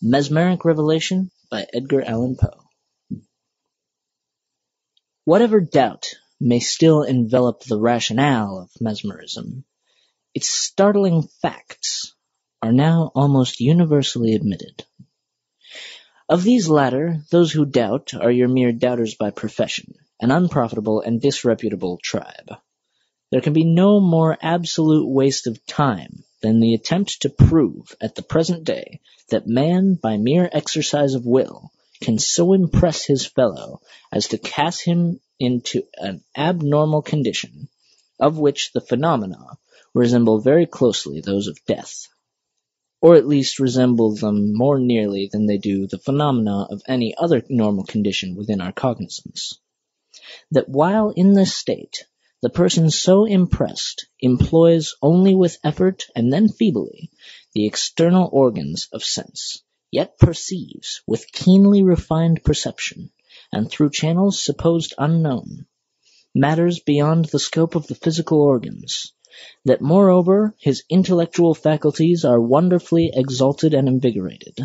Mesmeric Revelation by Edgar Allan Poe Whatever doubt may still envelop the rationale of mesmerism, its startling facts are now almost universally admitted. Of these latter, those who doubt are your mere doubters by profession, an unprofitable and disreputable tribe. There can be no more absolute waste of time than the attempt to prove at the present day that man by mere exercise of will can so impress his fellow as to cast him into an abnormal condition, of which the phenomena resemble very closely those of death, or at least resemble them more nearly than they do the phenomena of any other normal condition within our cognizance. That while in this state the person so impressed employs only with effort and then feebly the external organs of sense, yet perceives with keenly refined perception, and through channels supposed unknown, matters beyond the scope of the physical organs, that moreover his intellectual faculties are wonderfully exalted and invigorated,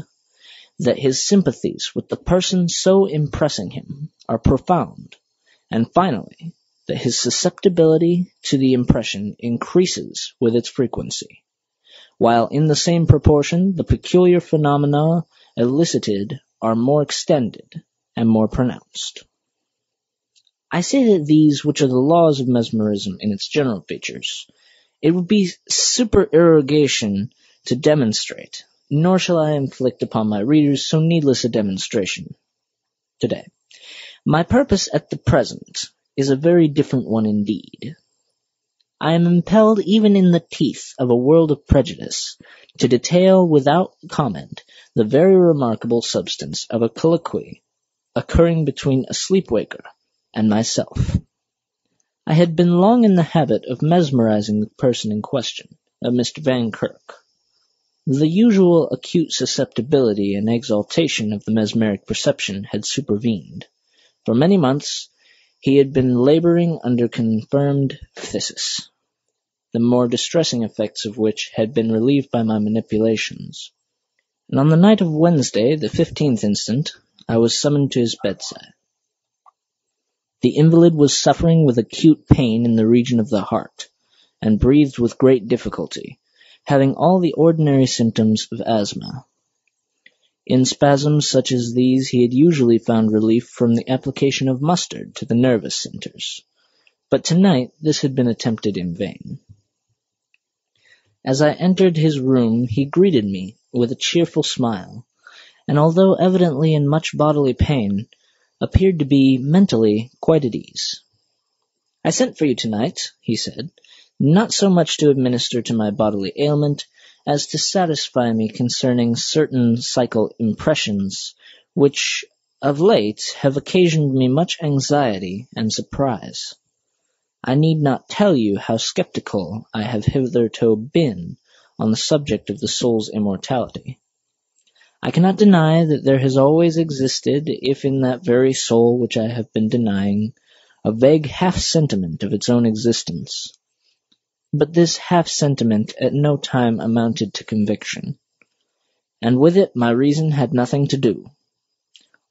that his sympathies with the person so impressing him are profound, and finally that his susceptibility to the impression increases with its frequency, while in the same proportion the peculiar phenomena elicited are more extended and more pronounced. I say that these, which are the laws of mesmerism in its general features, it would be supererogation to demonstrate, nor shall I inflict upon my readers so needless a demonstration today. My purpose at the present is a very different one indeed. I am impelled even in the teeth of a world of prejudice to detail without comment the very remarkable substance of a colloquy occurring between a sleep-waker and myself. I had been long in the habit of mesmerizing the person in question, a Mr. Van Kirk. The usual acute susceptibility and exaltation of the mesmeric perception had supervened. For many months he had been laboring under confirmed phthisis, the more distressing effects of which had been relieved by my manipulations; and on the night of Wednesday, the fifteenth instant, I was summoned to his bedside. The invalid was suffering with acute pain in the region of the heart, and breathed with great difficulty, having all the ordinary symptoms of asthma. In spasms such as these he had usually found relief from the application of mustard to the nervous centres, but to-night this had been attempted in vain. As I entered his room he greeted me with a cheerful smile, and although evidently in much bodily pain, appeared to be mentally quite at ease. "I sent for you to-night," he said, "not so much to administer to my bodily ailment as to satisfy me concerning certain psychical impressions which of late have occasioned me much anxiety and surprise. I need not tell you how sceptical I have hitherto been on the subject of the soul's immortality. I cannot deny that there has always existed, if in that very soul which I have been denying, a vague half-sentiment of its own existence. But this half-sentiment at no time amounted to conviction, and with it my reason had nothing to do.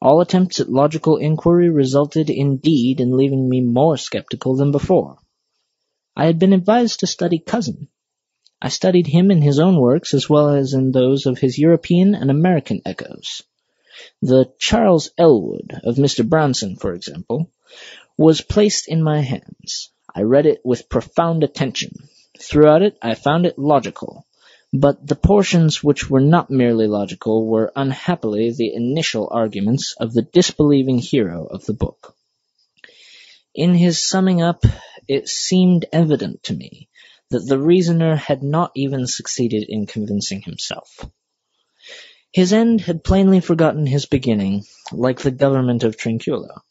All attempts at logical inquiry resulted indeed in leaving me more sceptical than before. I had been advised to study Cousin. I studied him in his own works as well as in those of his European and American echoes. The Charles Elwood of Mr. Brownson, for example, was placed in my hands. I read it with profound attention. Throughout it I found it logical, but the portions which were not merely logical were unhappily the initial arguments of the disbelieving hero of the book. In his summing up it seemed evident to me that the reasoner had not even succeeded in convincing himself. His end had plainly forgotten his beginning, like the government of Trinculo.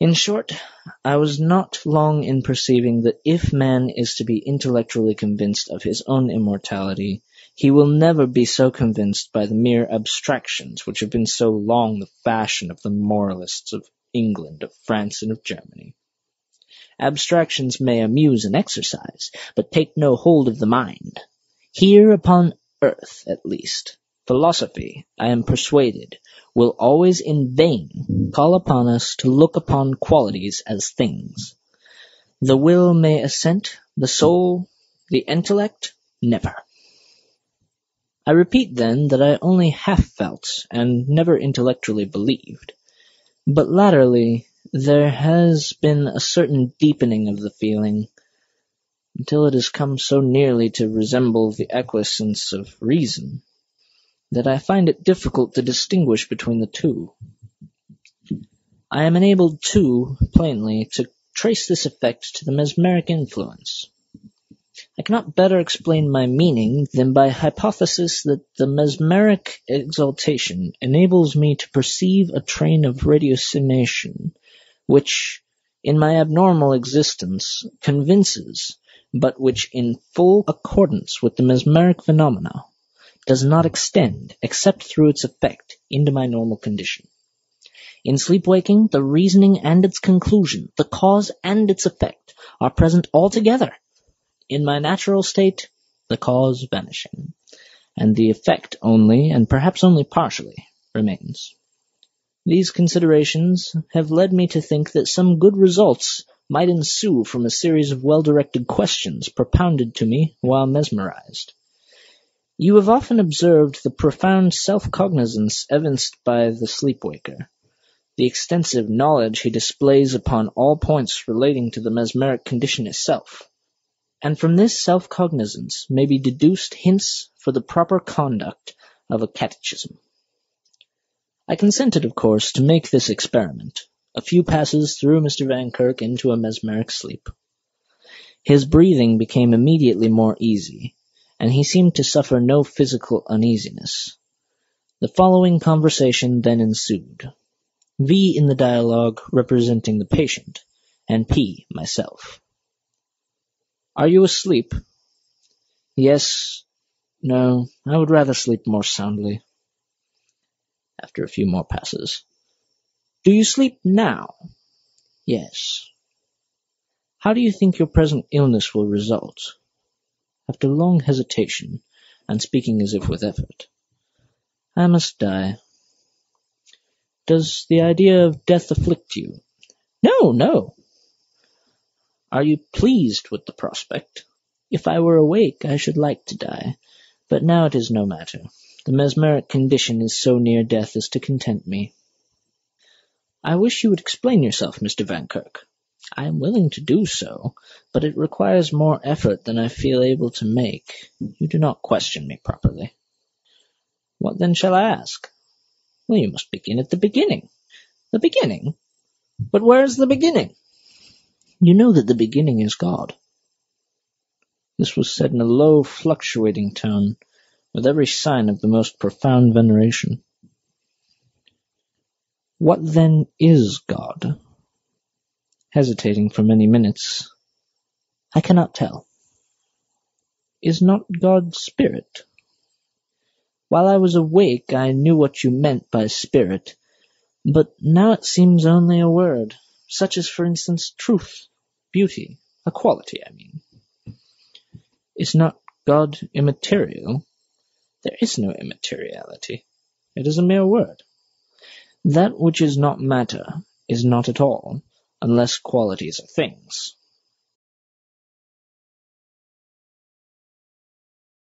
In short, I was not long in perceiving that if man is to be intellectually convinced of his own immortality, he will never be so convinced by the mere abstractions which have been so long the fashion of the moralists of England, of France, and of Germany. Abstractions may amuse and exercise, but take no hold of the mind. Here upon earth, at least, Philosophy, I am persuaded, will always in vain call upon us to look upon qualities as things. The will may assent, the soul, the intellect, never. I repeat, then, that I only half felt, and never intellectually believed. But latterly there has been a certain deepening of the feeling, until it has come so nearly to resemble the acquiescence of reason, that I find it difficult to distinguish between the two. I am enabled, too, plainly, to trace this effect to the mesmeric influence. I cannot better explain my meaning than by hypothesis that the mesmeric exaltation enables me to perceive a train of ratiocination, which, in my abnormal existence, convinces, but which in full accordance with the mesmeric phenomena, does not extend, except through its effect, into my normal condition. In sleep-waking, the reasoning and its conclusion, the cause and its effect, are present altogether. In my natural state, the cause vanishing, and the effect only, and perhaps only partially, remains. These considerations have led me to think that some good results might ensue from a series of well-directed questions propounded to me while mesmerized. You have often observed the profound self-cognizance evinced by the sleep-waker, the extensive knowledge he displays upon all points relating to the mesmeric condition itself, and from this self-cognizance may be deduced hints for the proper conduct of a catechism. I consented, of course, to make this experiment. A few passes threw Mr. Van Kirk into a mesmeric sleep. His breathing became immediately more easy, and he seemed to suffer no physical uneasiness. The following conversation then ensued. V in the dialogue representing the patient, and P myself. Are you asleep? Yes. No, I would rather sleep more soundly. After a few more passes. Do you sleep now? Yes. How do you think your present illness will result? After long hesitation, and speaking as if with effort. I must die. Does the idea of death afflict you? No, no. Are you pleased with the prospect? If I were awake, I should like to die, but now it is no matter. The mesmeric condition is so near death as to content me. I wish you would explain yourself, Mr. Van Vankirk. I am willing to do so, but it requires more effort than I feel able to make. You do not question me properly. What then shall I ask? Well, you must begin at the beginning. The beginning? But where is the beginning? You know that the beginning is God. This was said in a low, fluctuating tone, with every sign of the most profound veneration. What then is God? Hesitating for many minutes, I cannot tell. Is not God spirit? While I was awake I knew what you meant by spirit, but now it seems only a word, such as for instance truth, beauty, a quality, I mean. Is not God immaterial? There is no immateriality. It is a mere word. That which is not matter is not at all, unless qualities are things.